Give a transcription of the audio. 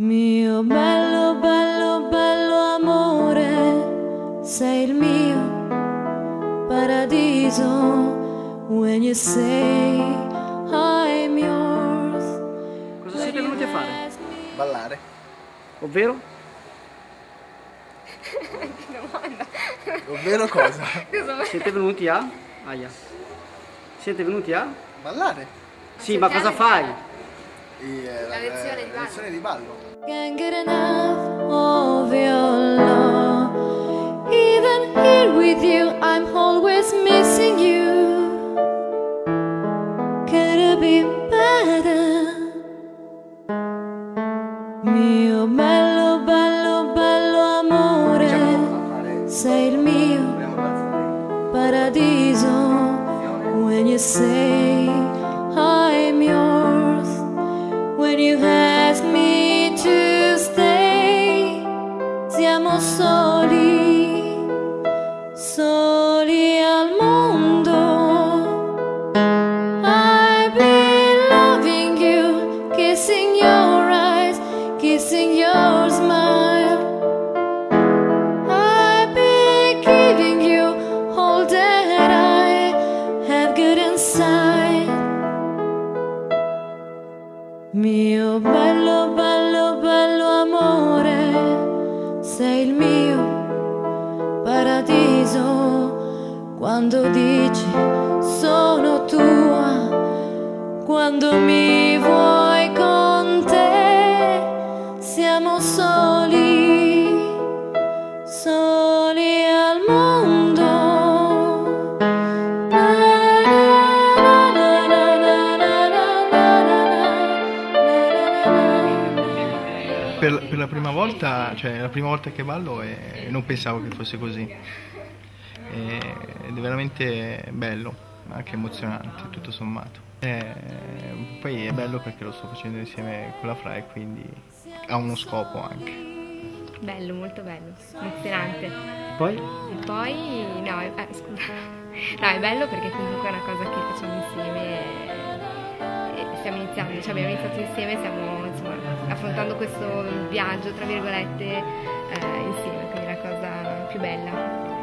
Mio bello, bello, bello amore, sei il mio paradiso. When you say I'm yours. Cosa siete venuti a fare? Ballare. Ovvero? Ovvero cosa? Siete venuti a? Aia. Siete venuti a? Ballare. Sì, ma cosa fai? E, eh, La lezione di la lezione di ballo. Can't get enough of your love. Even here with you, I'm always missing you. Could it be better? Mio bello, bello, bello amore, sei il mio paradiso. When you say I'm yours, siamo soli, soli al mondo. I've been loving you, kissing your eyes, kissing your smile. I've been giving you all that I have good inside. Mio oh, bello, bello, sei il mio paradiso. Quando dici sono tua, quando mi vuoi con te, siamo soli, soli al mondo. Per, per la prima volta, cioè la prima volta che ballo e non pensavo che fosse così. E- ed è veramente bello, anche emozionante tutto sommato. E poi è bello perché lo sto facendo insieme con la Fra e quindi ha uno scopo anche. Bello, molto bello, emozionante. Poi? E poi, no, eh, scusa. No, è bello perché comunque è una cosa che iniziando, cioè abbiamo iniziato insieme, stiamo insomma, affrontando questo viaggio, tra virgolette, eh, insieme, quindi la cosa più bella.